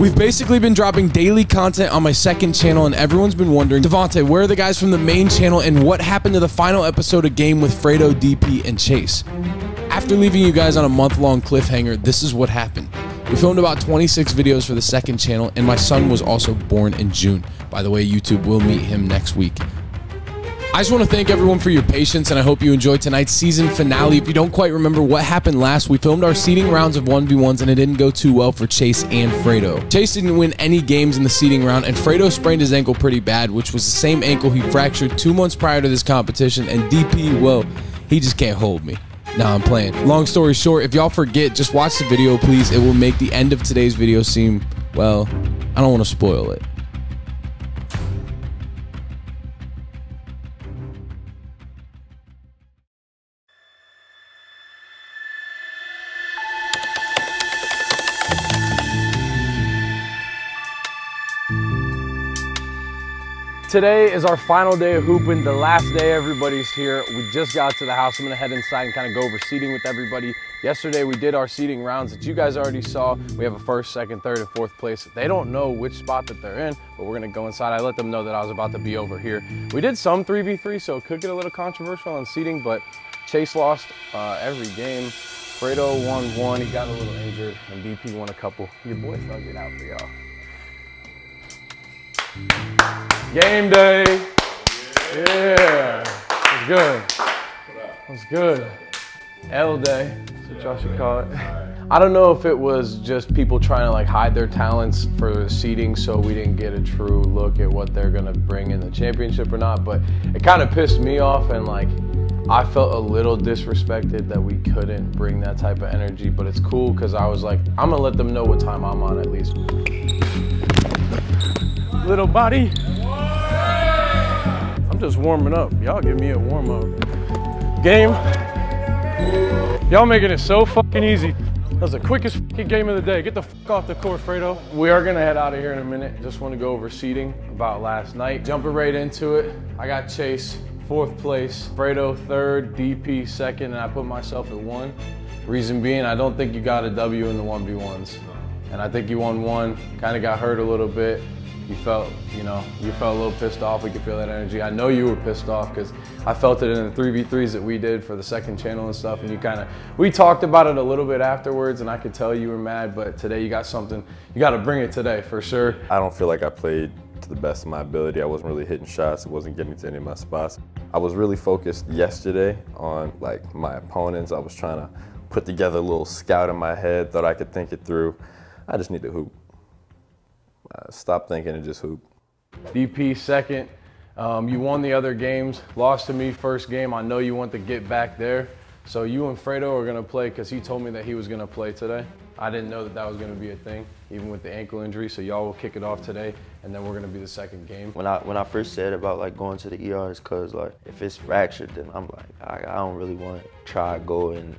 We've basically been dropping daily content on my second channel, and everyone's been wondering, D'Vontay, where are the guys from the main channel, and what happened to the final episode of Game with Fredo, DP, and Chase? After leaving you guys on a month-long cliffhanger, this is what happened. We filmed about 26 videos for the second channel, and my son was also born in June. By the way, YouTube will meet him next week. I just want to thank everyone for your patience, and I hope you enjoyed tonight's season finale. If you don't quite remember what happened last, we filmed our seeding rounds of 1v1s, and it didn't go too well for Chase and Fredo. Chase didn't win any games in the seeding round, and Fredo sprained his ankle pretty bad, which was the same ankle he fractured two months prior to this competition, and DP, well, he just can't hold me. Nah, I'm playing. Long story short, if y'all forget, just watch the video, please. It will make the end of today's video seem, well, I don't want to spoil it. Today is our final day of hooping, the last day everybody's here. We just got to the house. I'm gonna head inside and kind of go over seating with everybody. Yesterday we did our seating rounds that you guys already saw. We have a first, second, third, and fourth place. They don't know which spot that they're in, but we're gonna go inside. I let them know that I was about to be over here. We did some 3v3, so it could get a little controversial on seating, but Chase lost uh, every game. Fredo won one, he got a little injured, and DP won a couple. Your boy thugged it out for y'all. Game day. Yeah. It was good. It was good. L day. That's what y'all should call it. I don't know if it was just people trying to like hide their talents for the seating so we didn't get a true look at what they're gonna bring in the championship or not, but it kind of pissed me off and like I felt a little disrespected that we couldn't bring that type of energy, but it's cool because I was like, I'm gonna let them know what time I'm on at least. Little body I'm just warming up. Y'all give me a warm up. Game. Y'all making it so fucking easy. That was the quickest fucking game of the day. Get the fuck off the court, Fredo. We are gonna head out of here in a minute. Just wanna go over seating about last night. Jumping right into it. I got Chase, fourth place. Fredo, third. DP, second. And I put myself at one. Reason being, I don't think you got a W in the 1v1s. And I think you won one. Kind of got hurt a little bit you felt, you know, you felt a little pissed off. We could feel that energy. I know you were pissed off because I felt it in the 3v3s that we did for the second channel and stuff. And you kind of, we talked about it a little bit afterwards and I could tell you were mad, but today you got something, you got to bring it today for sure. I don't feel like I played to the best of my ability. I wasn't really hitting shots. I wasn't getting to any of my spots. I was really focused yesterday on like my opponents. I was trying to put together a little scout in my head, thought I could think it through. I just need to hoop. Uh, stop thinking and just hoop. DP second. Um, you won the other games, lost to me first game. I know you want to get back there. So you and Fredo are gonna play because he told me that he was gonna play today. I didn't know that that was gonna be a thing, even with the ankle injury. So y'all will kick it off today, and then we're gonna be the second game. When I when I first said about like going to the ER, it's cause like if it's fractured, then I'm like I, I don't really want to try go and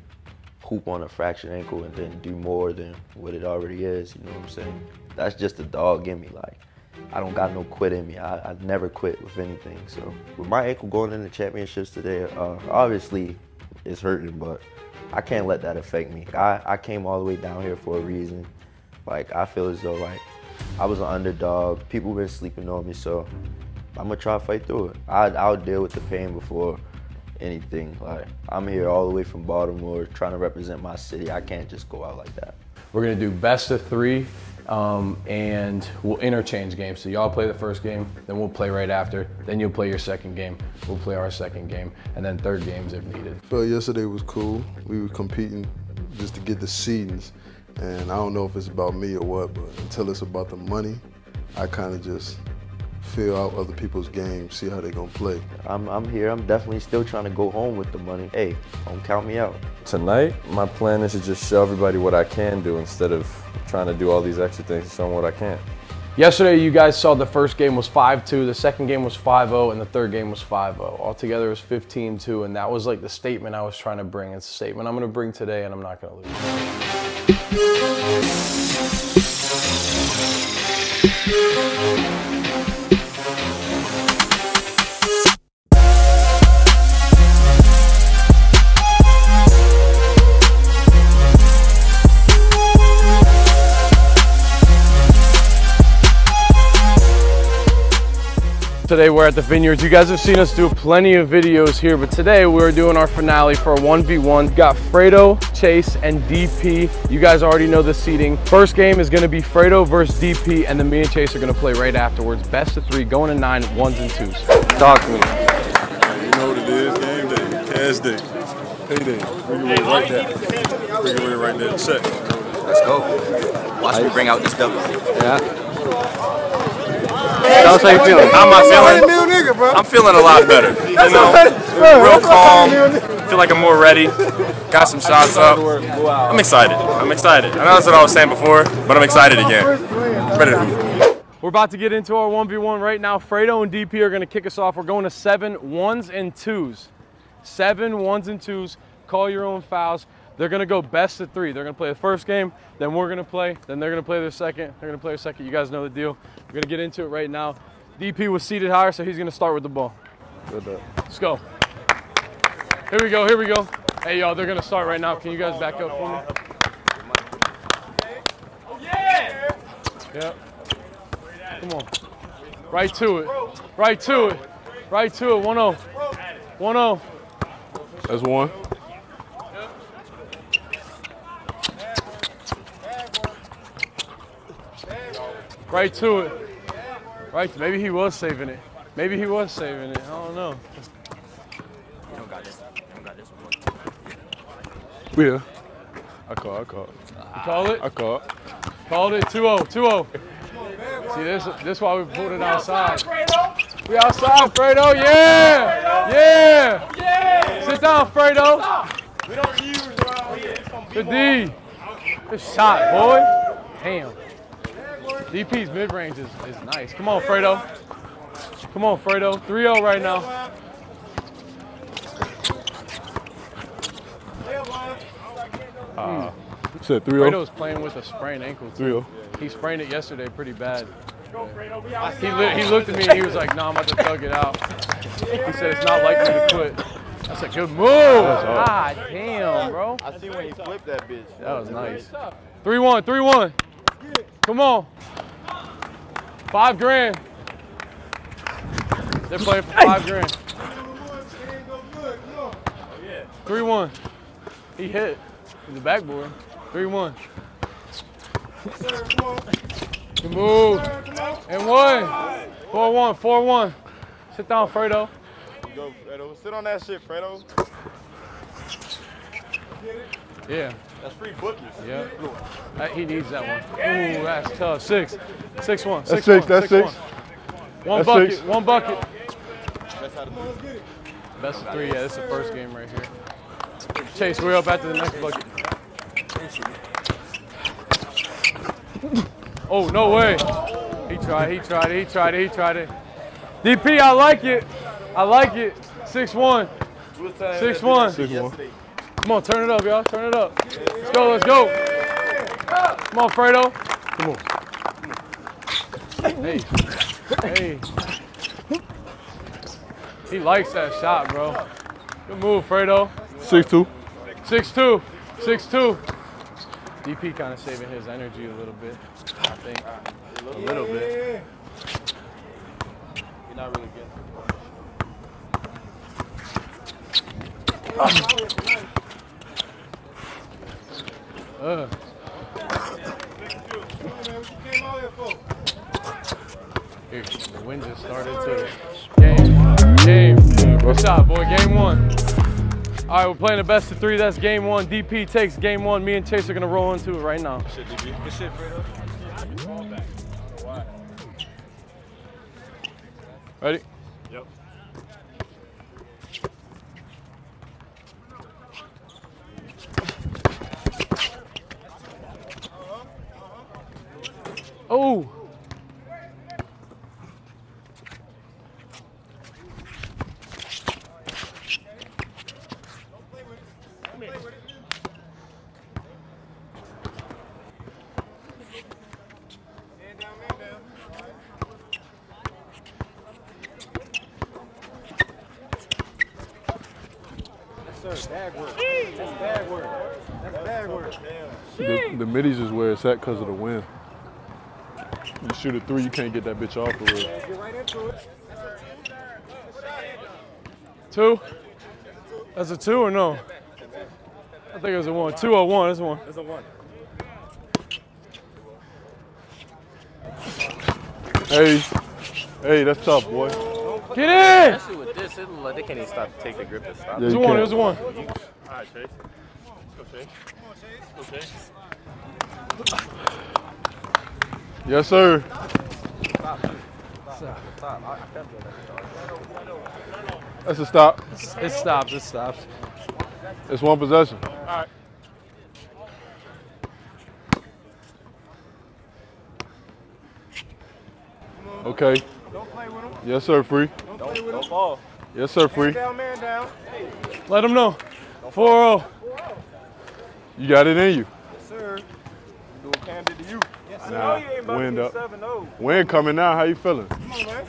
hoop on a fractured ankle and then do more than what it already is. You know what I'm saying? that's just a dog in me. Like, I don't got no quit in me. I, I never quit with anything. So with my ankle going into championships today, uh, obviously it's hurting, but I can't let that affect me. I, I came all the way down here for a reason. Like I feel as though like I was an underdog. People been sleeping on me, so I'm gonna try to fight through it. I, I'll deal with the pain before anything. Like I'm here all the way from Baltimore trying to represent my city. I can't just go out like that. We're gonna do best of three um, and we'll interchange games. So y'all play the first game, then we'll play right after. Then you'll play your second game. We'll play our second game, and then third games if needed. Well, yesterday was cool. We were competing just to get the seedings, and I don't know if it's about me or what, but until it's about the money, I kind of just feel out other people's games, see how they're gonna play. I'm, I'm here. I'm definitely still trying to go home with the money. Hey, don't count me out. Tonight, my plan is to just show everybody what I can do instead of trying to do all these extra things to show them what I can. Yesterday, you guys saw the first game was 5-2, the second game was 5-0, and the third game was 5-0. Altogether, it was 15-2, and that was like the statement I was trying to bring. It's a statement I'm going to bring today, and I'm not going to lose. Today we're at the Vineyards. You guys have seen us do plenty of videos here, but today we're doing our finale for a 1v1. Got Fredo, Chase, and DP. You guys already know the seating. First game is gonna be Fredo versus DP, and then me and Chase are gonna play right afterwards. Best of three, going to nine, ones and twos. Talk to me. You know what it is, game day, cash day, payday. Figure way right there. Figure way right there, check. Let's go. Watch me bring out this double. Tell us how you feeling. How am I feeling? I'm feeling a lot better. You know, real calm. Feel like I'm more ready. Got some shots up. I'm excited. I'm excited. I know that's what I was saying before, but I'm excited again. Ready to. We're about to get into our 1v1 right now. Fredo and DP are going to kick us off. We're going to seven ones and twos. Seven ones and twos. Call your own fouls. They're going to go best of three. They're going to play the first game, then we're going to play, then they're going to play their second, they're going to play their second. You guys know the deal. We're going to get into it right now. DP was seated higher, so he's going to start with the ball. Let's go. Here we go, here we go. Hey, y'all, they're going to start right now. Can you guys back up for me? Oh, yeah! Yep. Come on. Right to it. Right to it. Right to it. 1 0. 1 0. That's one. Right to it. Right. Maybe he was saving it. Maybe he was saving it. I don't know. You don't got this. You don't got this one. Yeah. I call, I call. Ah. You call it? I call. Called it 2 0. 2 0. See, this, this is why we put it outside. We outside, Fredo. Yeah. Yeah. Sit down, Fredo. Good D. Good shot, boy. Damn. DP's mid range is, is nice. Come on, Fredo. Come on, Fredo. 3 0 right now. Ah. Hmm. You said 3 0. Fredo's playing with a sprained ankle, too. 3 0. He sprained it yesterday pretty bad. He, li- he looked at me and he was like, nah, I'm about to thug it out. He said it's not likely to quit. That's a good move. God damn, bro. I see when he flipped that bitch. That was nice. 3 1, 3 1. Come on. Five grand. They're playing for five grand. 3 1. He hit in the backboard. 3 1. Good move. And one. 4 1, 4 1. Sit down, Fredo. Go, Fredo. Sit on that shit, Fredo. Yeah. That's free bookies. Yeah. Uh, he needs that one. Ooh, that's tough. Six. Six one. That's Six six, one. that's six six. one. One That's bucket. six. One bucket. Best of three. Yeah, this is the first game right here. Chase, we're up after the next bucket. Oh, no way. He tried, he tried it, he tried it, he tried it. DP, I like it. I like it. 6-1. 6-1. 6 1. Come on, turn it up, y'all. Turn it up. Let's go, let's go. Come on, Fredo. Come on. Hey. Hey. He likes that shot, bro. Good move, Fredo. 6 2. 6-2. 6-2. DP kind of saving his energy a little bit, I think. A little bit. You're not really good. Uh. The wind just started to game. Game. Good shot, boy. Game one. All right, we're playing the best of three. That's game one. DP takes game one. Me and Chase are gonna roll into it right now. Ready? Oh. The, the middies is where it's at because of the wind. You shoot a three, you can't get that bitch off for real. Two? That's a two or no? I think it was a one. Two or one. That's a one. That's a one. Hey, hey, that's tough, boy. Get in! Especially with this, it look like they can't even stop take the grip and stop. Yeah, It a one. It a one. All right, Chase. Let's go, Chase. Let's go, Chase. Yes, sir. That's a stop. It stops. It stops. It's one possession. Okay. Don't play with him. Yes, sir, free. Don't fall. Yes, sir, free. Let him know. 4 0. You got it in you. Yes, sir. Doing Kam did to you. Yes, sir. Nah, you ain't about wind to up. be 7 0. Wind coming now. How you feeling? Come on, man.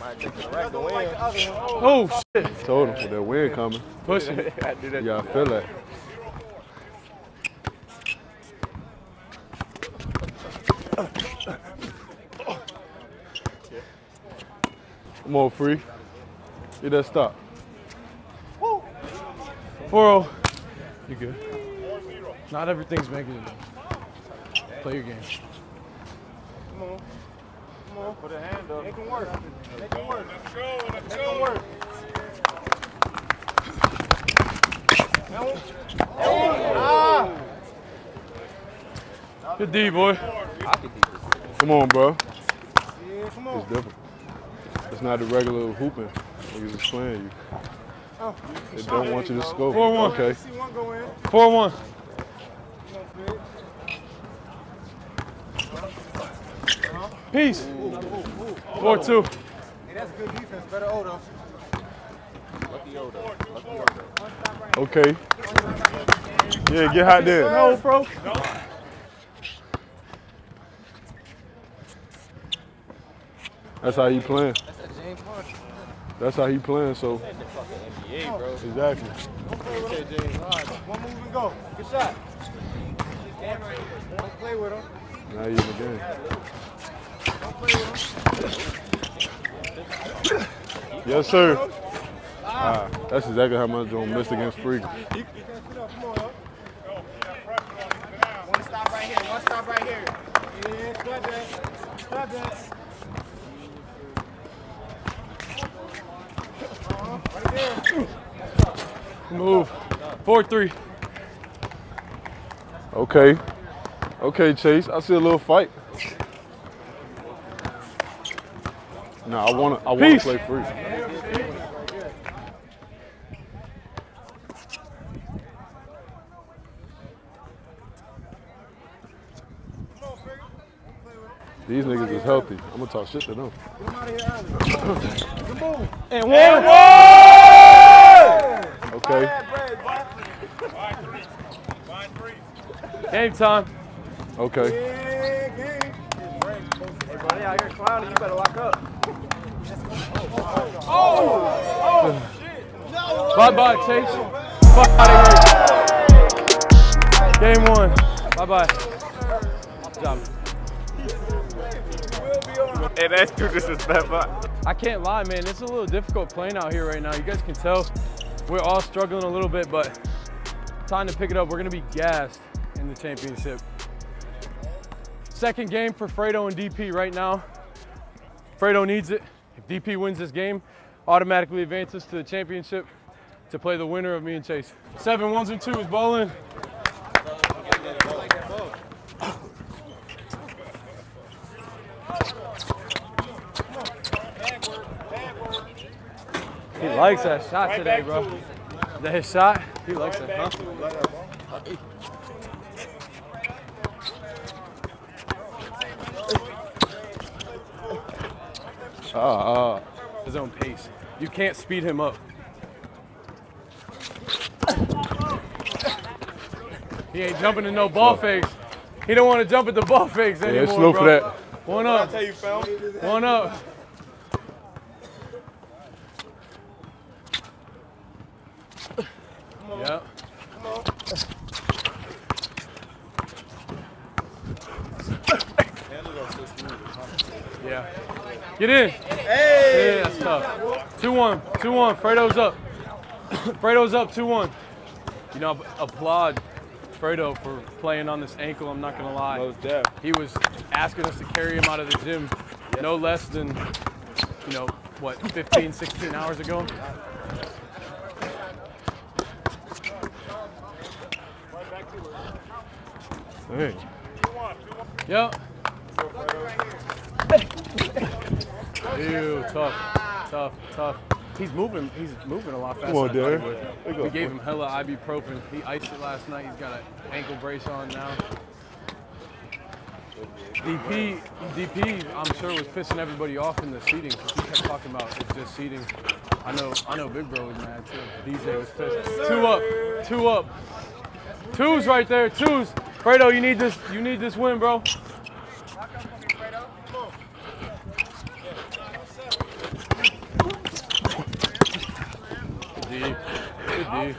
Might take the rack to. Oh, shit. Told him that wind coming. Push it. You gotta feel that. Come on, free. Get that stop. 4 0. You good. Not everything's making it. Play your game. Come on. Come on. Put a hand up. Make him work. Make him work. Let's go. Let's Make him work. Good D, boy. Come on, bro. Yeah, come on. It's different. It's not the regular hooping. Niggas is playing you. Oh, They don't want you to score. Four one. Okay. See one go in. 4 1. Come on, Fred. Peace. 4 2. Hey, that's good defense. Better Odo. Okay. Yeah, get hot there. No, bro. That's how he playing. That's how he playing. So. Exactly. One move and go. Good shot. Don't play with him. Now you in the game. Don't play with him. Yes, sir. Ah, that's exactly how much Joe missed against Freak. Come on, up. One stop right here. One stop right here. Yeah, stop that. Stop that. Uh-huh. Move. 4 3. Okay. Okay, Chase. I see a little fight. No, I wanna I wanna play free. These niggas is healthy. I'm gonna talk shit to them. Get him out of here early. Good move. And 1. Okay. Game time. Okay. Yeah, game. Hey, out here clowning. You better lock up. Bye bye, Chase. Fuck out of here. Game one. Bye bye. Good job. Hey, that's too disrespectful. I can't lie, man. It's a little difficult playing out here right now. You guys can tell we're all struggling a little bit, but time to pick it up. We're gonna be gassed in the championship. Second game for Fredo and DP right now. Fredo needs it. DP wins this game, automatically advances to the championship to play the winner of me and Chase. Seven ones and twos, ball in. He likes that shot today, bro. Is that shot? He likes that, huh? Ah, ah. His own pace. You can't speed him up. He ain't jumping to no ball fakes. He don't want to jump at the ball fakes Yeah, anymore, it's slow bro. for that. One up. Tell you, fam. One up. Yep. Yeah. Get in. Hey. Yeah, that's tough. 2 1. 2 1. Fredo's up. Fredo's up 2 1. You know, applaud Fredo for playing on this ankle, I'm not going to lie. Most def. He was asking us to carry him out of the gym no less than, you know, what, 15, 16 hours ago? Hey. Yep. Ew, tough, tough, tough. He's moving. He's moving a lot faster. Come on, than I thought he Darren. would. There you go. We gave him hella ibuprofen. He iced it last night. He's got an ankle brace on now. DP, DP, I'm sure was pissing everybody off in the seating because he kept talking about it's just seating. I know, I know, Big Bro was mad too. DJ was pissed. Two up, two up, twos right there, twos. Fredo, you need this, you need this win, bro. Good D, D.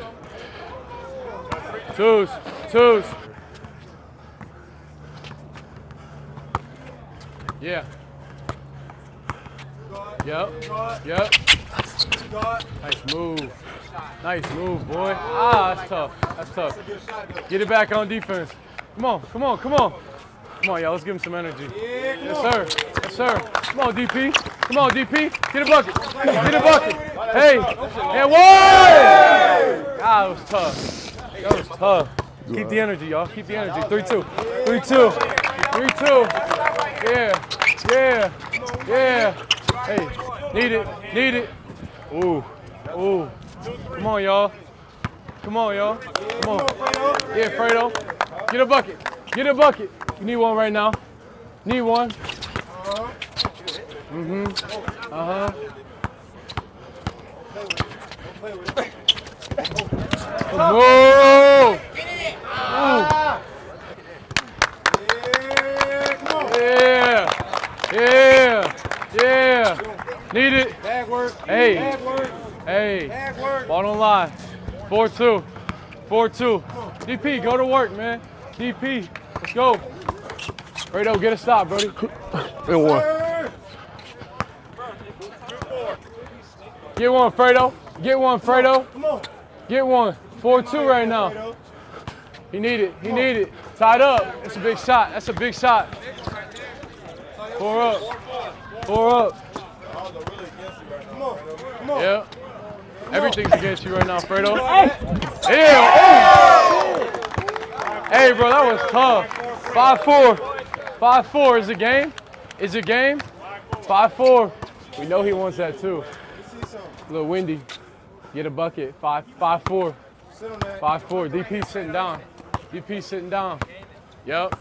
Twos, twos. Yeah. Yep. Yep. Nice move. Nice move, boy. Ah, that's tough. That's tough. Get it back on defense. Come on, come on, come on. Come on, y'all. Let's give him some energy. Yes, sir. Yes, sir. Come on, DP. Come on, DP. Get a bucket. Get a bucket. Hey. And one. Ah, that was tough. That was tough. Keep the energy, y'all. Keep the energy. 3 2. 3 2. 3 2. Yeah. Yeah. Yeah. Hey. Need it. Need it. Ooh. Ooh. Come on, y'all. Come on, y'all. Come on. Yeah, Fredo. Get a bucket. Get a bucket. You need one right now. Need one. Mm-hmm. Uh-huh. Move! Yeah. Yeah. Yeah. Need it. Bag work. Hey. Work. Hey. Bag work. Ball don't lie. 4-2. 4-2. DP, go to work, man. DP, let's go. Fredo, get a stop, Brody. And one. Get one, Fredo. Get one, Fredo. Get one. 4-2 right now. He need it. He need it. Tied up. That's a big shot. That's a big shot. Four up. Four up. Yeah. Everything's against you right now, Fredo. Yeah. Hey, bro, that was tough. 5-4. 5-4 is a game. Is it game? 5-4. We know he wants that too. A little windy. Get a bucket. 5 5-4. 5-4. DP sitting down. DP sitting down. Yep.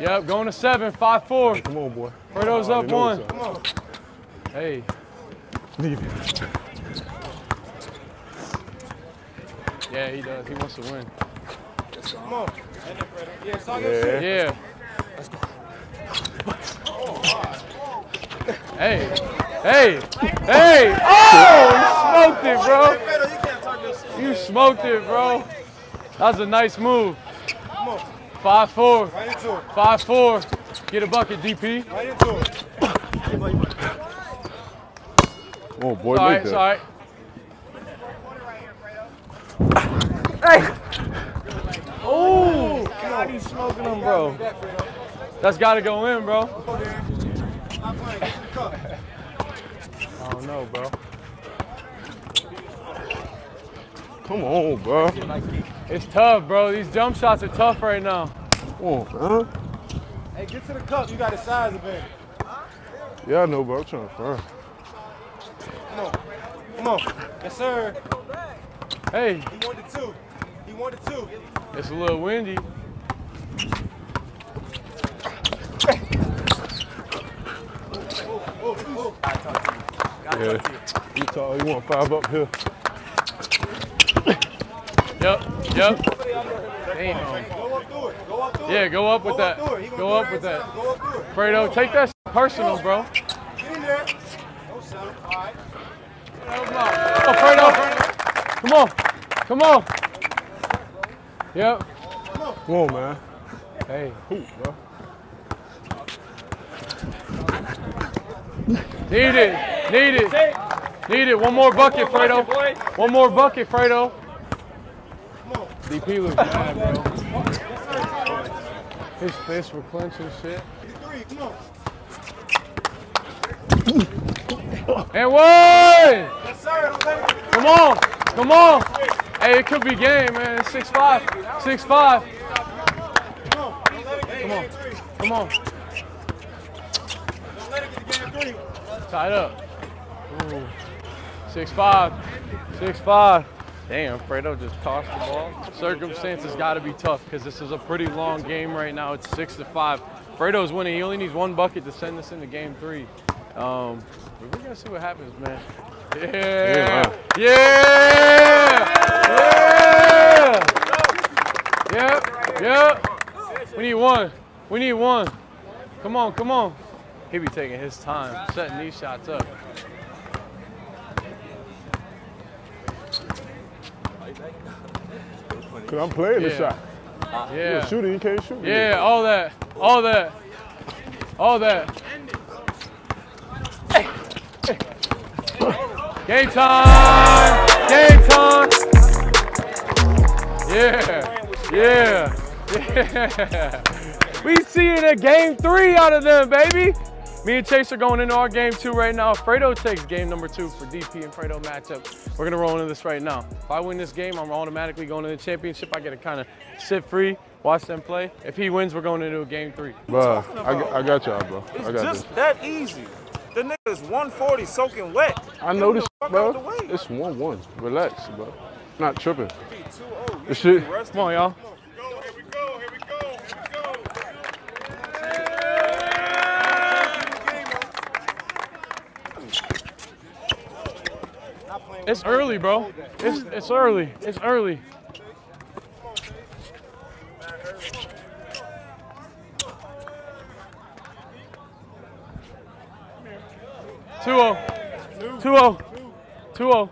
Yep. Going to seven. 5-4. Come on, boy. Fredo's I oh, up already one. what's up. Hey. Leave it. Yeah, he does. He wants to win. Come on. Yeah, Yeah. shit. Yeah. Hey. Hey. Hey. Oh, you smoked it, bro. You smoked it, bro. That was a nice move. 5-4. Right into it. 5-4. Get a bucket, DP. Right oh, into it. Come on, boy, It's all right, make it's that. all right. Oh, God, he's smoking them, bro. That's got to go in, bro. I don't know, bro. Come on, bro. It's tough, bro. These jump shots are tough right now. Come on, man. Hey, get to the cup. You got the size of it. Yeah, I know, bro. I'm trying to find. Come on. Come on. Yes, sir. Hey, He wanted two. He wanted two. it's a little windy. Yeah. You tall, you want five up here? Yep, yep. Damn. Go up through it. Go up through it. Yeah, go up with that. through it. He gonna Go up with that. time. Go up through it. Fredo, take that personal, bro. Get in there. No settle. All right. Oh, Fredo. Come on. Come on. Yep. Come on, man. Hey. Hoop, bro. Need it. Need it. Need it. One more bucket, Fredo. One more bucket, Fredo. DP looks mad, bro. His fist were clenching shit. And one! Come on! Come on! Hey, it could be game, man. It's 6'5. 6'5. Come on. Come on. Tied up. Ooh. Six five. Six five. Damn, Fredo just tossed the ball. Circumstances got to be tough because this is a pretty long game right now. It's six to five. Fredo's winning. He only needs one bucket to send us into game three. Um, but we're gonna see what happens, man. Yeah. Yeah. Yeah. Yep. Yep. We need one. We need one. Come on, come on. He be taking his time, setting these shots up. Cause I'm playing the Yeah. shot. You Yeah. a shooter, you can't shoot. me. Yeah, all that. All that. All that. Game time! Game time! Yeah. Yeah. Yeah. We seeing a game three out of them, baby. Me and Chase are going into our game two right now. Fredo takes game number two for DP and Fredo matchup. We're gonna roll into this right now. If I win this game, I'm automatically going to the championship. I get to kind of sit free, watch them play. If he wins, we're going into a game three. Bro, I, got- I got y'all, bro. I got just this. that easy. The nigga is 140 soaking wet. I Get know this, fuck bro. out the way. It's one one. Relax, bro. Not tripping. Two oh. This shit. Come on, y'all. Here we go. Here we go. Here we go. It's early, bro. It's it's early. It's early. Two oh. Two oh. Two oh.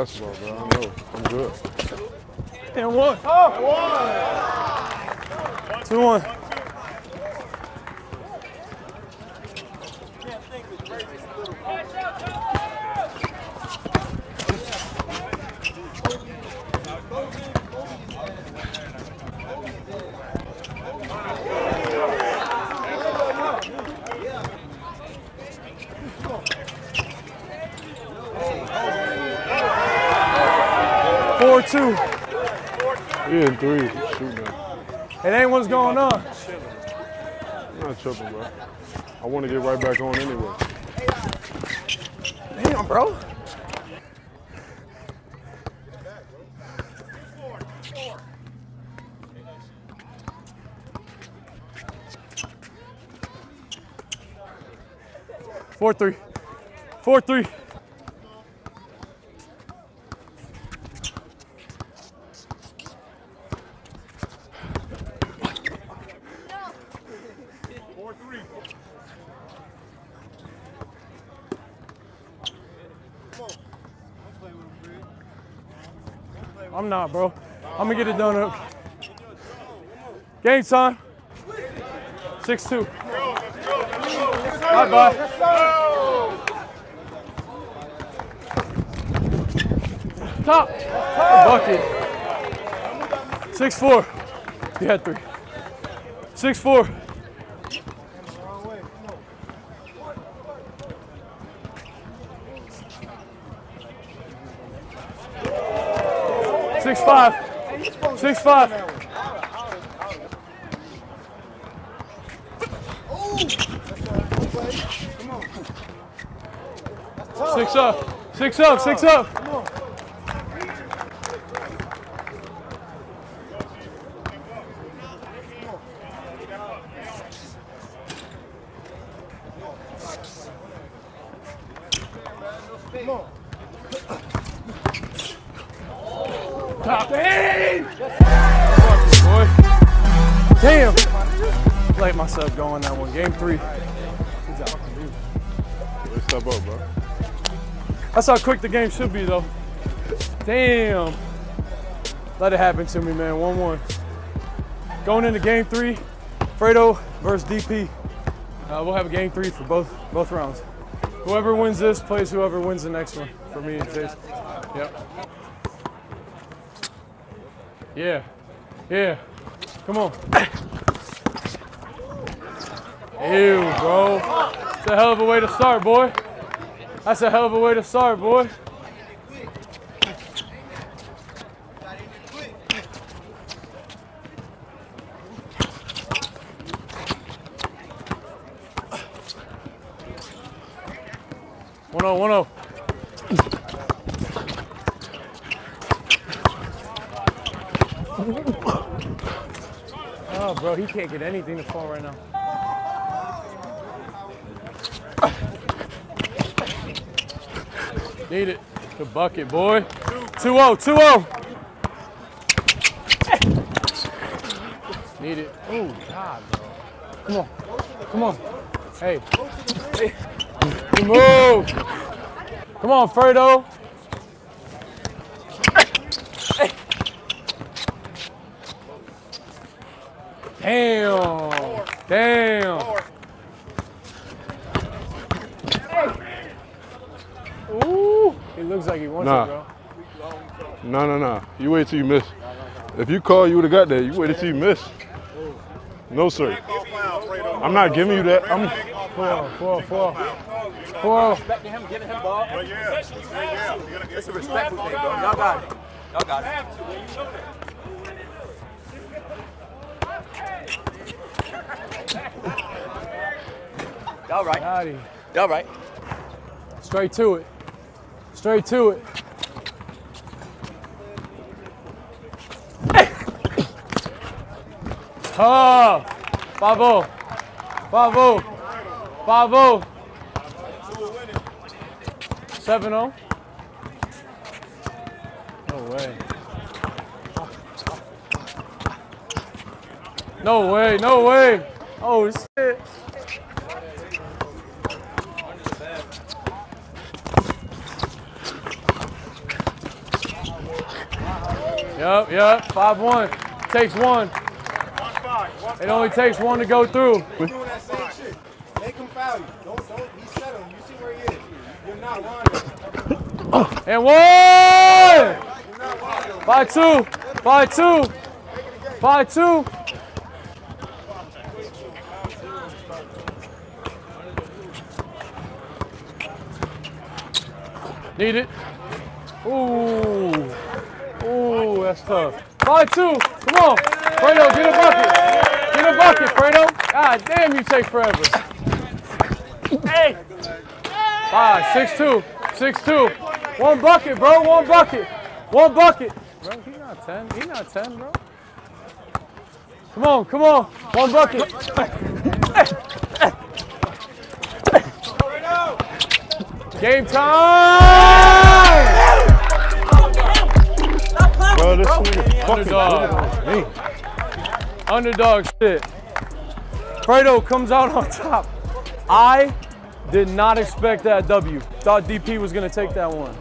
Basketball, bro. I know. I'm good. And one. Oh! Two one. Four two. We in three. Shoot now. It ain't what's going on. I'm not tripping, bro. I want to get right back on anyway. Damn, bro. Four three. Four three. Bro. I'm gonna get it done up. Game time. Six two. Bye bye. Top. Bucket. Six four. You had three. Six four. Six five. Six five. Six up. Six up. Six up. Come on. Myself going that one. Game three. Job. Up, bro. That's how quick the game should be, though. Damn. Let it happen to me, man. 1 1. Going into game three, Fredo versus DP. Uh, we'll have a game three for both both rounds. Whoever wins this plays whoever wins the next one for me and Chase. Yep. Yeah. Yeah. Come on. Ew, bro. That's a hell of a way to start, boy. That's a hell of a way to start, boy. One oh, one oh. Oh, bro, he can't get anything to fall right now. Need it. The bucket, boy. 2-0, 2-0. Need it. Oh, God, bro. Come on. Come on. Hey. Hey. Move. Come on, Fredo. Damn. Damn. Ooh. He looks like he wants Nah. it, bro. No, no, no. You wait till you miss. If you call, you would have got there. You waited till you miss. No, sir. I'm not giving you that. I'm. Four, four, four. Four. It's a respectful thing, bro. Y'all got it. Y'all got it. Y'all right. Got him. Y'all right. Straight to it. Straight to it. Ah, Bravo. Bravo. Bravo. 7 0. No way. No way, no way. Oh, shit. Yep, yep. 5 1. Takes one. It only takes one to go through. doing that same shit. Make him foul you. Don't, don't, he set him. You see where he is. You're not Rondo. And one! By two. By two. By two. Need it. Ooh. Ooh, that's tough. Five two. Come on. Fredo, get a bucket. Get a bucket, Fredo. God damn, you take forever. Hey. Five, six, two, six, two. One bucket, bro. One bucket. One bucket. Bro, he's not 10. He's not 10, bro. Come on, come on. One bucket. Game time! Bro, this nigga fucking Underdog. me. Underdog shit. Fredo comes out on top. I did not expect that W. Thought DP was gonna take that one.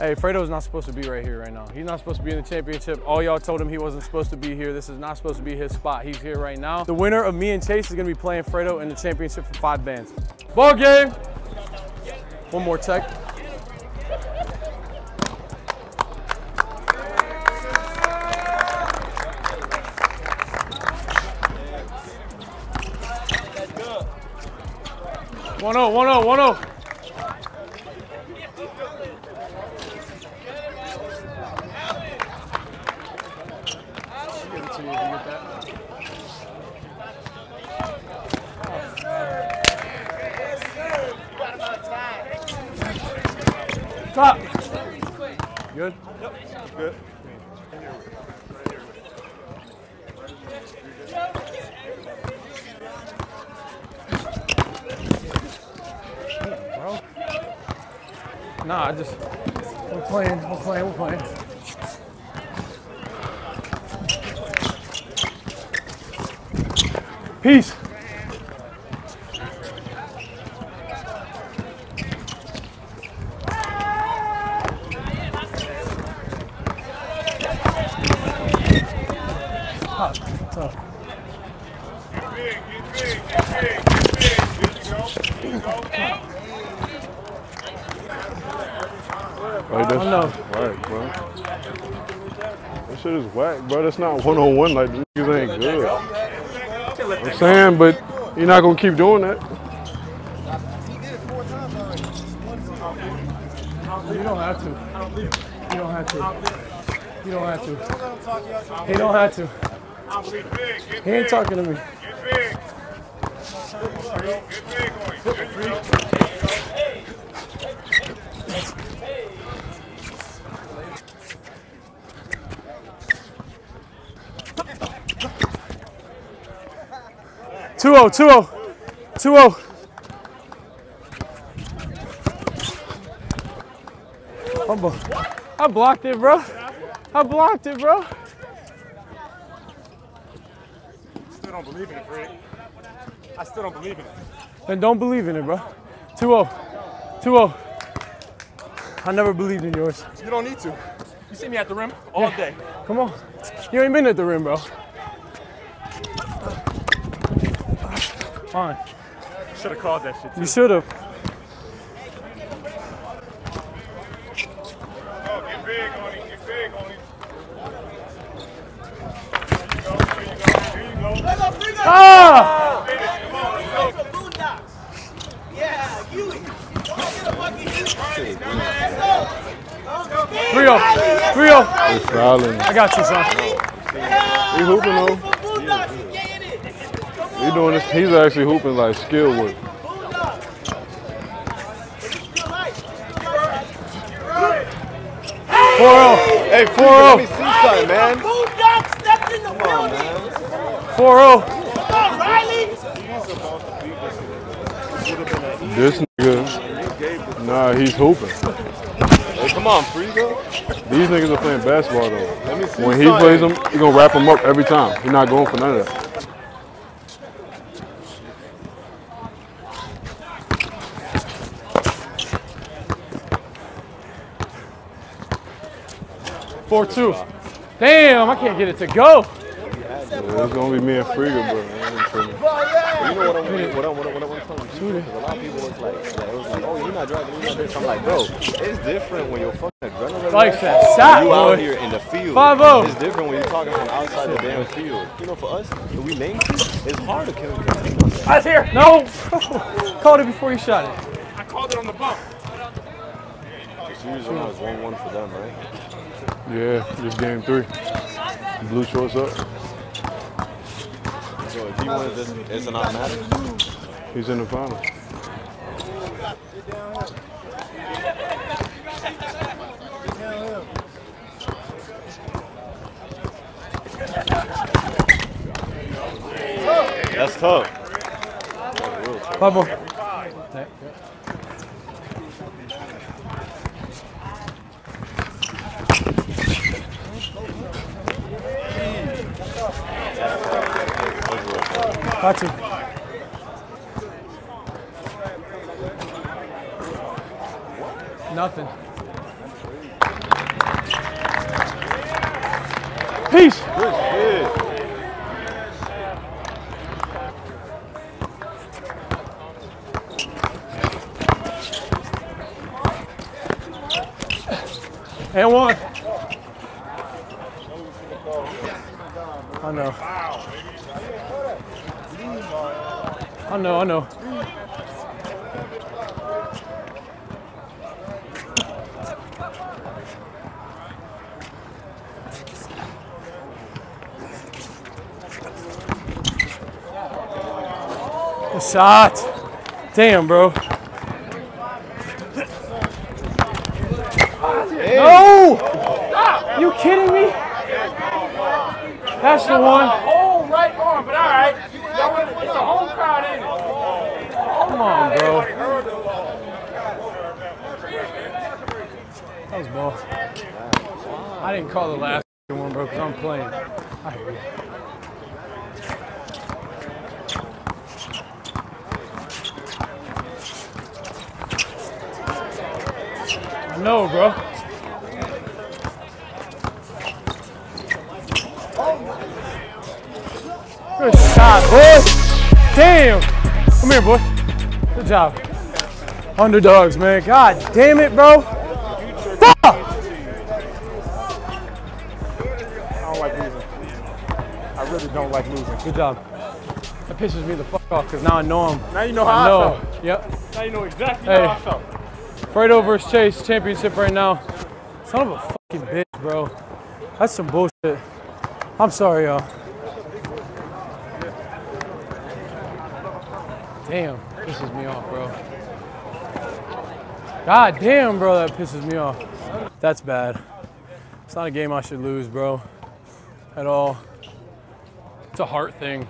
Hey, Fredo's not supposed to be right here right now. He's not supposed to be in the championship. All y'all told him he wasn't supposed to be here. This is not supposed to be his spot. He's here right now. The winner of me and Chase is gonna be playing Fredo in the championship for five bands. Ball game. One more check. One oh, one oh, one oh. Give it to you if you get that. Stop. Good? Good. bro. Nah, I just we're playing, we're playing, we're playing. Peace. Tough, tough. Big, get big, get big, get big. There you go. There you go. Like that's I know. whack, bro. That shit is whack, bro. That's not one on one. Like the niggas ain't good. I'm saying, but you're not gonna keep doing that. You don't have to. You don't have to. You don't have to. He don't have to. Get big, get He ain't talking to me. Get big. Get big 2-0, 2-0, 2-0. I blocked it, bro. I blocked it, bro. Still don't believe in it, bro. I still don't believe in it. Then don't believe in it, bro. 2-0. 2-0. I never believed in yours. You don't need to. You see me at the rim all yeah. day. Come on. You ain't been at the rim, bro. Fine. Should have called that shit too. You should have. Get big on him. Get big on him. There you go. There you you. Ah! Three zero. Three zero. It's fouling. I got you, son. He hooping though. He doing this. He's actually hooping like skill work. Four zero. Hey, Four zero. let me see something, man. Four zero. This nigga, nah, he's hooping. Hey, come on, Frieza. These niggas are playing basketball though. Let me see When he plays them, he gonna wrap them up every time. He's not going for none of that. Four two. Damn, I can't get it to go. Yeah, it's gonna be me and Friga, bro. I ain't. You know what I'm, what I'm, what I'm, what I'm you? Because a lot of people was like, like, it was like, oh, you're not driving, you're not this. I'm like, bro, it's different when you're fucking adrenaline. Like rush, that when shot, you out boy. here in the field. 5-0. It's different when you're talking from outside the damn field. You know, for us, if we lane, it's hard to kill him. That's here. No. Called it before you shot it. I called it on the bump. It's usually when 1-1 for them, right? Yeah, this game three. Blue shorts up. So if he wins this, it's an automatic. He's in the final. That's tough. Five more. Got you. Nothing. Peace. And one. I know. I know, I know. Good shot. Damn, bro. No! You kidding me? That's the one. Whole right arm, but all right. It's a home crowd, ain't it? Come on, bro. That was ball. I didn't call the last one, bro, because I'm playing. I hear you. Know, bro. Good shot, boy. Damn. Come here, boy. Good job. Underdogs, man. God damn it, bro. Fuck. I don't like losing. I really don't like losing. Good job. That pisses me the fuck off because now I know him. Now you know how I I, know. felt. Yep. Now you know exactly Hey. how I felt. Fredo versus Chase championship right now. Son of a fucking bitch, bro. That's some bullshit. I'm sorry, y'all. Damn, pisses me off, bro. God damn, bro, that pisses me off. That's bad. It's not a game I should lose, bro. At all. It's a heart thing.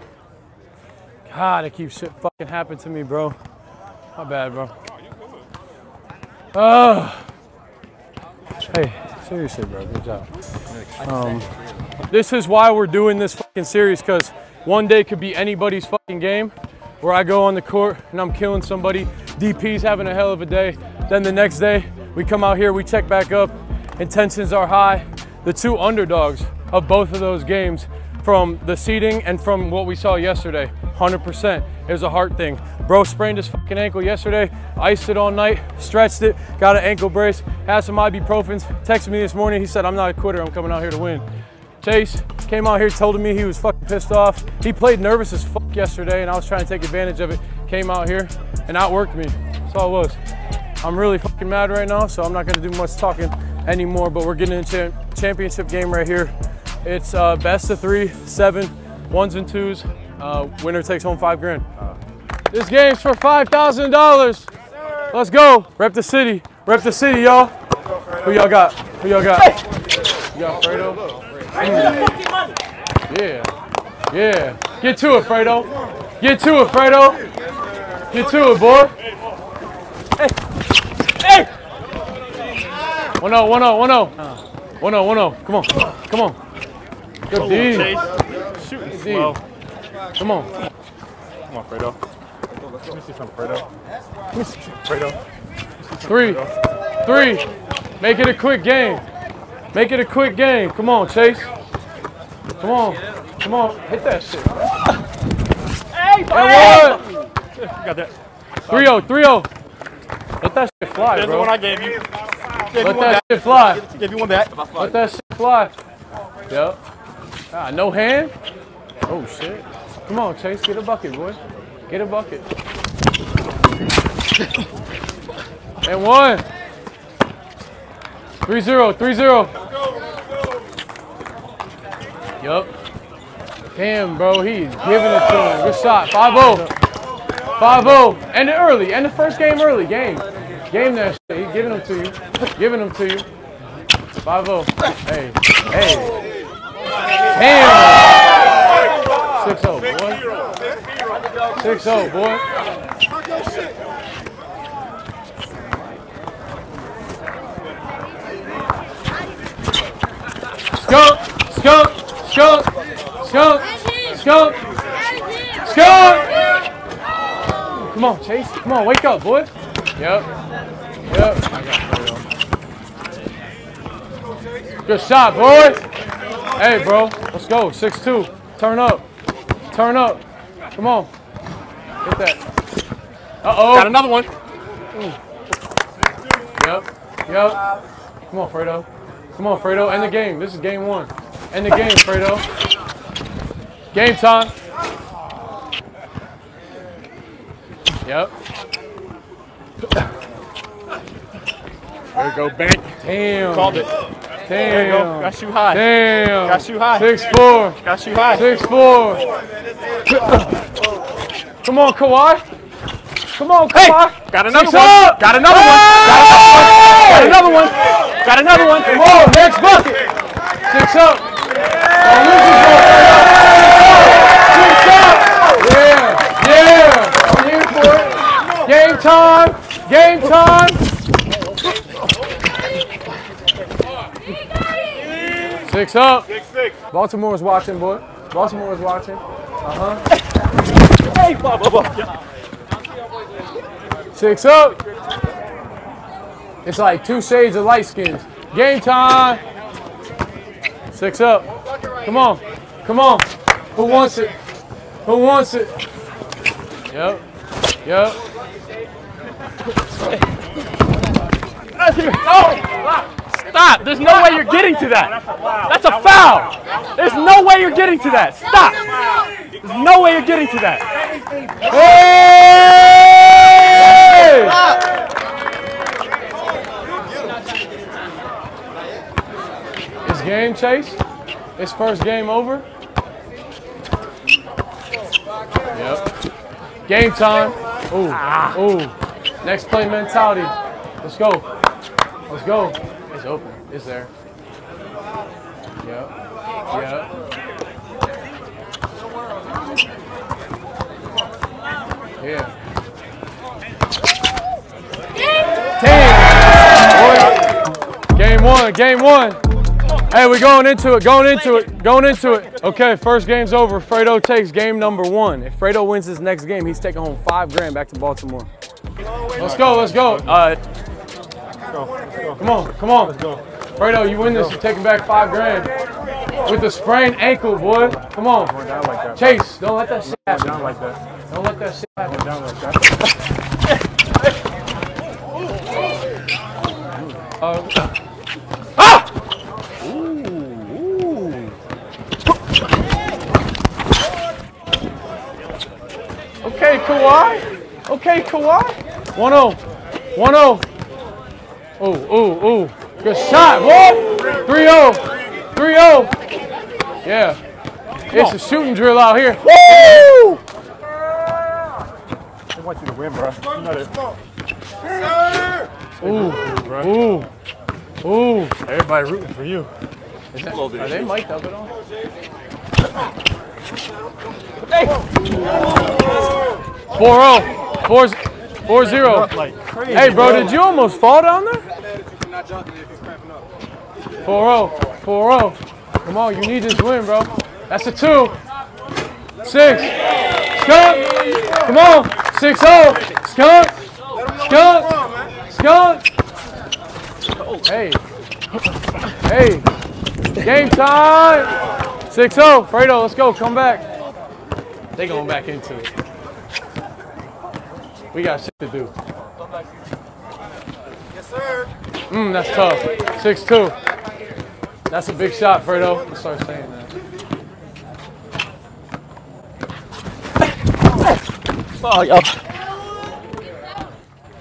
God, it keeps shit fucking happening to me, bro. My bad, bro. Oh. Hey, seriously, bro. Good job. Um, this is why we're doing this fucking series, because one day could be anybody's fucking game where I go on the court and I'm killing somebody. DP's having a hell of a day. Then the next day, we come out here, we check back up, intentions are high. The two underdogs of both of those games from the seating and from what we saw yesterday, 100%. It was a heart thing. Bro sprained his fucking ankle yesterday, iced it all night, stretched it, got an ankle brace, had some ibuprofens, texted me this morning, he said, I'm not a quitter, I'm coming out here to win. Chase came out here, told me he was fucking pissed off. He played nervous as fuck yesterday, and I was trying to take advantage of it. Came out here and outworked me. That's all it was. I'm really fucking mad right now, so I'm not gonna do much talking anymore. But we're getting into a championship game right here. It's uh, best of three, seven, ones and twos. Uh, winner takes home five grand. This game's for five thousand dollars. Let's go. Rep the city. Rep the city, y'all. Who y'all got? Who y'all got? You got Fredo? Yeah. Yeah. Get to it, Fredo. Get to it, Fredo. Get to it, boy. Hey. Hey. One oh, one oh, one oh. One oh, one oh. Come on. Come on. Good D. Chase. Shooting Good D. slow. Come on. Come on, Fredo. Let me see something, Fredo. Fredo. Three. Three. Make it a quick game. Make it a quick game. Come on, Chase. Come on. Come on. Hit that shit. Hey, and one. You got that. 3-0, 3-0. Let that shit fly, There's the one. I gave you. Gave Let one that back. shit fly. Give you one back. Let that shit fly. Yep. Ah, no hand? Oh, shit. Come on, Chase. Get a bucket, boy. Get a bucket. And one. 3-0, 3-0. Yup. Damn, bro. He's giving it to him. Good shot. 5-0. 5-0. End it early. End the first game early. Game. Game that shit. He's giving them to you. Giving them to you. 5-0. Hey. Hey. Damn. 6-0, boy. 6-0, boy. Skunk, skunk, skunk, skunk, skunk, skunk. Come on, Chase. Come on, wake up, boy. Yep. Yep. Good shot, boy. Hey, bro. Let's go. 6-2. Turn up. Turn up. Come on. Get that. Uh-oh. Got another one. Yep. Yep. Come on, Fredo. Come on, Fredo. End the game. This is game one. End the game, Fredo. Game time. Yep. There you go, bank. Damn. Called it. Damn. There you go. Got you high. Damn. Got you high. Six four. Got you high. Six four. Come on, Kawhi. Come on, Kawhi. Got another Six one. up. Got another one. Got another one. Got another one. Come on, next bucket. Six up. Don't lose this one. Six up. Yeah, yeah. I'm here for it. Game time. Game time. Six up. Six, six. Baltimore's watching, boy. Baltimore's watching. Uh huh. Hey, blah. Six up. It's like two shades of light skins. Game time. Six up. Come on. Come on. Who wants it? Who wants it? Yep. Yep. Stop! There's no way you're getting to that. That's a foul. There's no way you're getting to that. Stop. There's no way you're getting to that. Hey! It's game chase. It's first game over. Yep. Game time. Ooh. Ooh. Next play mentality. Let's go. Let's go. Open. It's there. Yep. Yep. Yeah. Game one. Game one. Hey, we're going into it. Going into it. Going into it. Okay, first game's over. Fredo takes game number one. If Fredo wins his next game, he's taking home five grand back to Baltimore. Let's go. Let's go. Uh, come on. Come on. Let's go. Fredo, you win this. You're taking back five grand with a sprained ankle, boy. Come on. Chase, don't let that shit happen. Down like that. Don't let that shit happen. Down like that. Uh, ah! Okay, Kawhi. Okay, Kawhi. 1 0. 1 0. Ooh, ooh, ooh. Good shot, boy. 3 0. 3 0. Yeah. It's a shooting drill out here. Woo! I want you to win, bro. You know that. Ooh, ooh, ooh. Everybody rooting for you. Is that, are they mic'd up at all? Four zero. Four, four zero. Hey, bro, did you almost fall down there? Zero. Four zero. Come on, you need this win, bro. That's a two. Six. Skunk. Come on. Six oh. zero. Skunk. Skunk. Skunk. Hey. Hey. Game time. 6 0. Fredo, let's go. Come back. They going back into it. We got shit to do. Yes, sir. Mm, that's tough. 6 2. That's a big shot, Fredo. Let's start saying that. Oh, yo.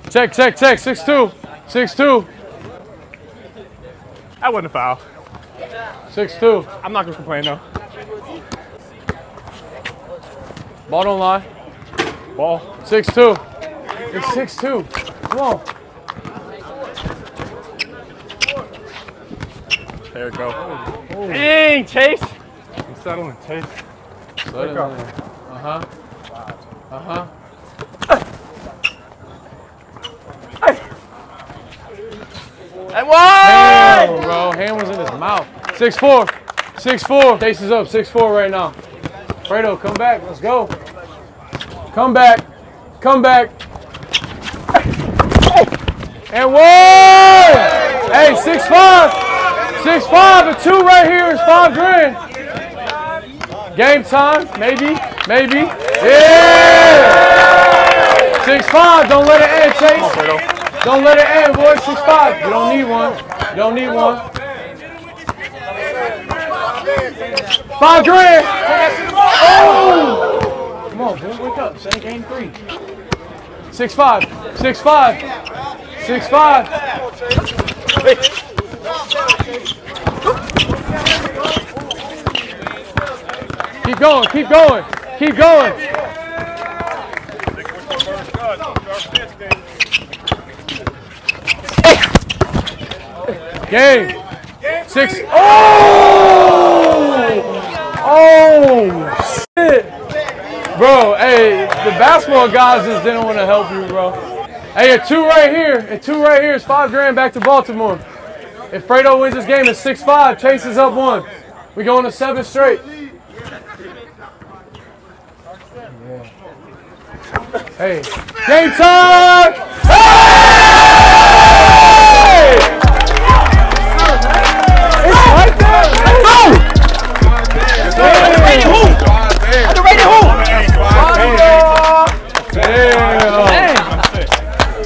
Check, check, check. 6 2. 6 2. That wasn't a foul. 6 2. I'm not gonna complain though. Ball don't lie. Ball. 6 2. It's 6 2. Come on. There it go. Dang, Chase. I'm settling, Chase. Let it go. Uh huh. Uh huh. And one. Damn, bro. Hand was in his mouth. 6 4. 6 4. Chase is up 6 4 right now. Fredo, come back. Let's go. Come back. Come back. And one. Hey, 6 5. 6 5. A 2 right here is 5 grand. Game time. Maybe. Maybe. Yeah. 6 5. Don't let it end, Chase. Don't let it end, boy. 6 5. You don't need one. You don't need one. Five grand. Oh! Come on, boy. Wake up. Say game three. Six five. Six five. Six five. Keep going. Keep going. Keep going. Game. Six. Oh! Oh! Shit. Bro, hey, the basketball guys just didn't want to help you, bro. Hey, a two right here. A two right here is five grand back to Baltimore. If Fredo wins this game, it's 6-5. Chase is up one. We go on to seven straight. Hey, game time! Hey! It's right there. Let's go! Underrated who? Underrated who? Damn. Damn.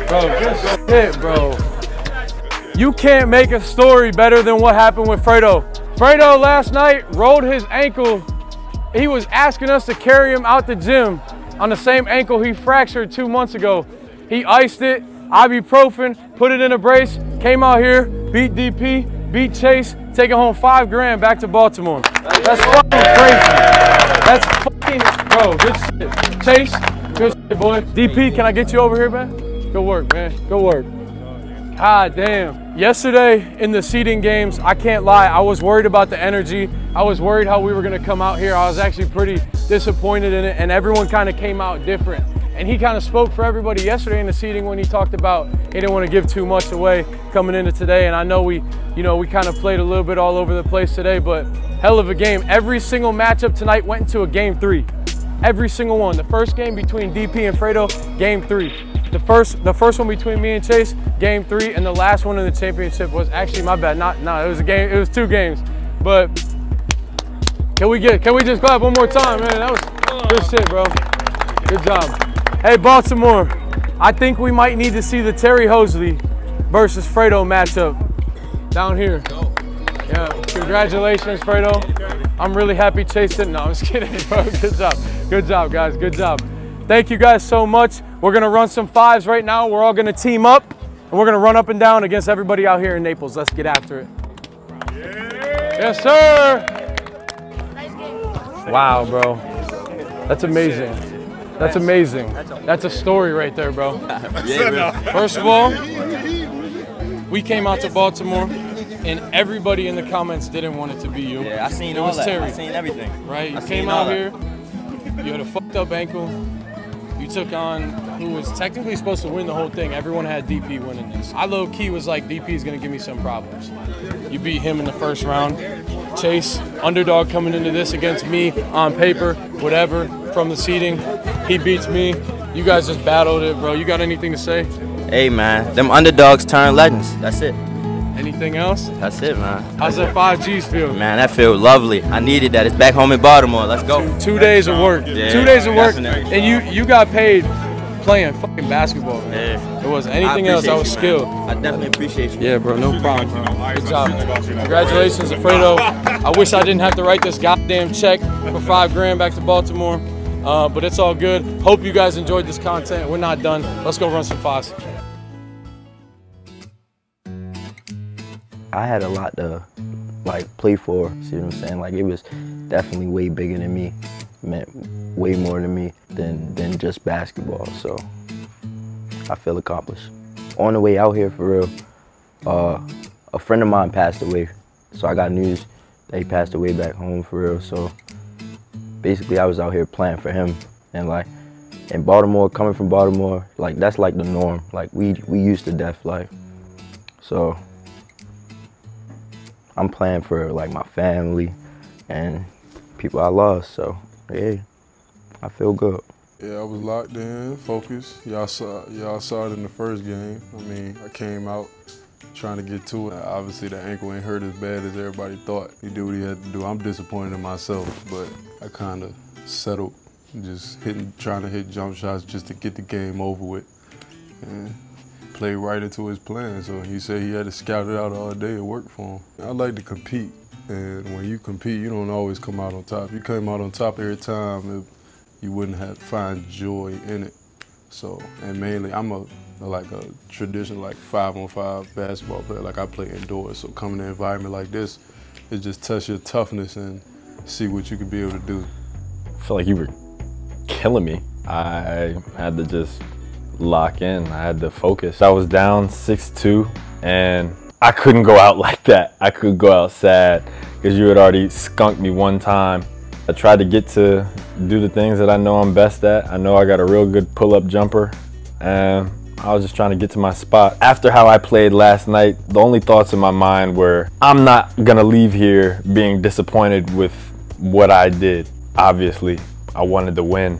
Bro, good shit, bro can't make a story better than what happened with Fredo. Fredo last night rolled his ankle. He was asking us to carry him out the gym on the same ankle he fractured two months ago. He iced it, ibuprofen, put it in a brace, came out here, beat DP, beat Chase, taking home five grand back to Baltimore. That's fucking crazy. That's fucking, bro, good shit. Chase, good shit, boy. DP, can I get you over here, man? Good work, man. Good work. God damn. Yesterday in the seeding games, I can't lie, I was worried about the energy. I was worried how we were gonna come out here. I was actually pretty disappointed in it, and everyone kind of came out different. And he kind of spoke for everybody yesterday in the seating when he talked about he didn't want to give too much away coming into today. And I know we, you know, we kind of played a little bit all over the place today, but hell of a game. Every single matchup tonight went into a game three. Every single one. The first game between DP and Fredo, game three. The first, the first one between me and Chase, game three, and the last one in the championship was actually my bad. Not, no, it was a game. It was two games, but can we get? Can we just clap one more time, man? That was good shit, bro. Good job. Hey, Baltimore. I think we might need to see the Terry Hosley versus Fredo matchup down here. Yeah, congratulations, Fredo. I'm really happy Chase didn't. No, I'm just kidding, bro. Good job. Good job, guys. Good job. Thank you guys so much. We're gonna run some fives right now. We're all gonna team up and we're gonna run up and down against everybody out here in Naples. Let's get after it. Yes, sir. Wow, bro. That's amazing. That's amazing. That's a story right there, bro. First of all, we came out to Baltimore and everybody in the comments didn't want it to be you. Yeah, I seen it all was that. Terry. I seen everything. Right? You I came out here, you had a fucked up ankle. You took on who was technically supposed to win the whole thing. Everyone had DP winning this. I low key was like, DP is gonna give me some problems. You beat him in the first round. Chase, underdog coming into this against me on paper, whatever, from the seating. He beats me. You guys just battled it, bro. You got anything to say? Hey man, them underdogs turn legends. That's it. Anything else? That's it, man. How's that five G's feel? Man, that feel lovely. I needed that. It's back home in Baltimore. Let's go. Two days of work. Yeah, Two days of work. And you you got paid playing fucking basketball. Man. Yeah. It wasn't anything else. I was you, skilled. I definitely appreciate you. Yeah, bro, no problem. Good job. Congratulations, Alfredo. I wish I didn't have to write this goddamn check for five grand back to Baltimore, uh, but it's all good. Hope you guys enjoyed this content. We're not done. Let's go run some fives. I had a lot to like play for. See what I'm saying? Like it was definitely way bigger than me. Meant way more to me than than just basketball. So I feel accomplished. On the way out here for real, uh, a friend of mine passed away. So I got news that he passed away back home for real. So basically I was out here playing for him and like in Baltimore, coming from Baltimore, like that's like the norm. Like we we used to death like so I'm playing for like my family and people I lost. So yeah, I feel good. Yeah, I was locked in, focused. Y'all saw, y'all saw it in the first game. I mean, I came out trying to get to it. Obviously, the ankle ain't hurt as bad as everybody thought. He did what he had to do. I'm disappointed in myself, but I kind of settled, just hitting, trying to hit jump shots just to get the game over with, and play right into his plan. So he said he had to scout it out all day. It work for him. I like to compete, and when you compete, you don't always come out on top. You came out on top every time. You wouldn't have find joy in it. So, and mainly I'm a like a traditional like five on five basketball player. Like I play indoors, so coming in an environment like this, it just tests your toughness and see what you could be able to do. I feel like you were killing me. I had to just lock in. I had to focus. I was down 6-2 and I couldn't go out like that. I could go out sad because you had already skunked me one time. I tried to get to do the things that I know I'm best at. I know I got a real good pull-up jumper and I was just trying to get to my spot. After how I played last night, the only thoughts in my mind were, I'm not gonna leave here being disappointed with what I did. Obviously, I wanted to win.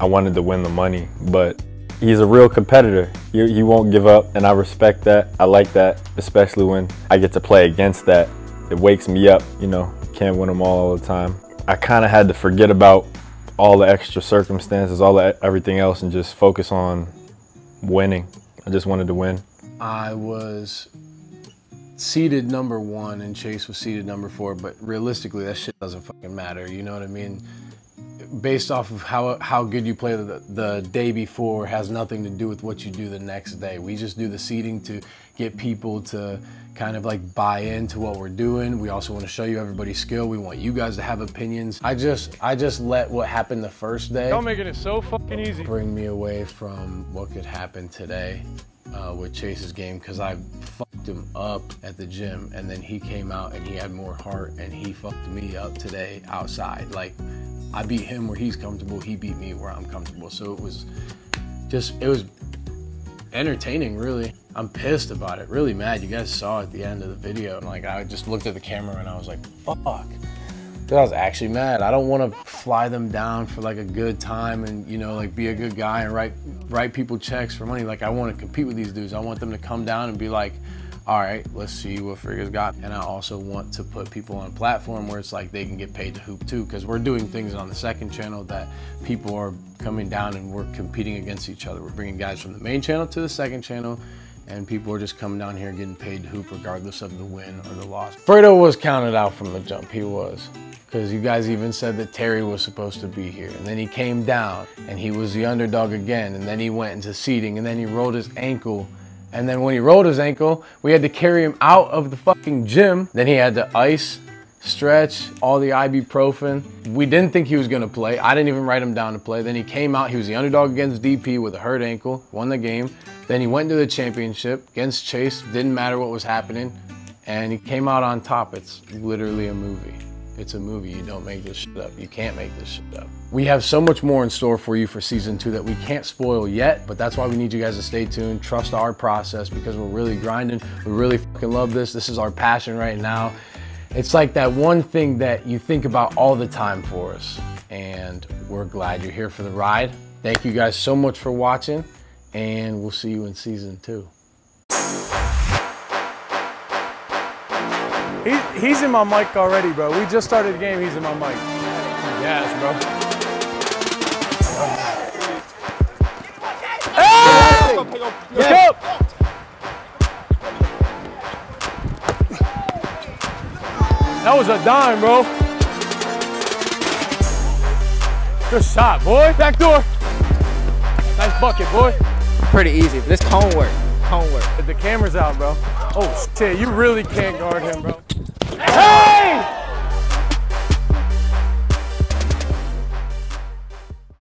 I wanted to win the money, but he's a real competitor. He, won't give up, and I respect that. I like that, especially when I get to play against that. It wakes me up, you know, can't win them all all the time. I kind of had to forget about all the extra circumstances, all the, everything else, and just focus on winning. I just wanted to win. I was seeded number one and Chase was seeded number four, but realistically, that shit doesn't fucking matter. You know what I mean? Based off of how how good you play the, the day before has nothing to do with what you do the next day. We just do the seeding to get people to kind of like buy into what we're doing. We also want to show you everybody's skill. We want you guys to have opinions. I just I just let what happened the first day. Y'all making it so fucking easy. Bring me away from what could happen today uh, with Chase's game because I fucked him up at the gym and then he came out and he had more heart and he fucked me up today outside. Like I beat him where he's comfortable, he beat me where I'm comfortable. So it was just, it was entertaining really. I'm pissed about it, really mad. You guys saw at the end of the video. And Like I just looked at the camera and I was like, fuck. Dude, I was actually mad. I don't want to fly them down for like a good time and you know like be a good guy and write write people checks for money. Like I want to compete with these dudes. I want them to come down and be like, all right, let's see what Friga's got. And I also want to put people on a platform where it's like they can get paid to hoop too, because we're doing things on the second channel that people are coming down and we're competing against each other. We're bringing guys from the main channel to the second channel and people are just coming down here getting paid to hoop regardless of the win or the loss. Fredo was counted out from the jump, he was because you guys even said that Terry was supposed to be here. And then he came down and he was the underdog again. And then he went into seating and then he rolled his ankle. And then when he rolled his ankle, we had to carry him out of the fucking gym. Then he had to ice, stretch, all the ibuprofen. We didn't think he was gonna play. I didn't even write him down to play. Then he came out, he was the underdog against DP with a hurt ankle, won the game. Then he went to the championship against Chase, didn't matter what was happening. And he came out on top. It's literally a movie. It's a movie. You don't make this shit up. You can't make this shit up. We have so much more in store for you for season two that we can't spoil yet, but that's why we need you guys to stay tuned, trust our process because we're really grinding. We really fucking love this. This is our passion right now. It's like that one thing that you think about all the time for us. And we're glad you're here for the ride. Thank you guys so much for watching, and we'll see you in season two. He, he's in my mic already, bro. We just started the game. He's in my mic. Yes, bro. Hey! Let's go! That was a dime, bro. Good shot, boy. Back door. Nice bucket, boy. Pretty easy. This cone work. Cone work. The camera's out, bro. Oh, shit. You really can't guard him, bro. Hey!